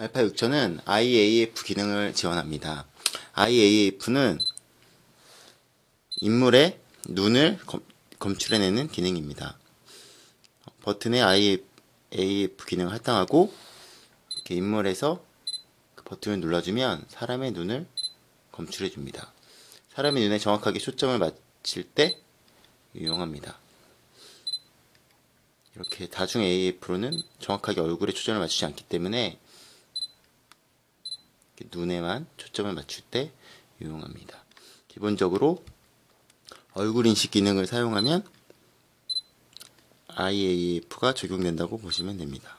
알파 6000은 IAF 기능을 지원합니다. IAF는 인물의 눈을 검, 검출해내는 기능입니다. 버튼에 IAF 기능을 할당하고 이렇게 인물에서 그 버튼을 눌러주면 사람의 눈을 검출해 줍니다. 사람의 눈에 정확하게 초점을 맞출 때 유용합니다. 이렇게 다중 AF로는 정확하게 얼굴에 초점을 맞추지 않기 때문에 눈에만 초점을 맞출 때 유용합니다. 기본적으로 얼굴 인식 기능을 사용하면 IAF가 적용된다고 보시면 됩니다.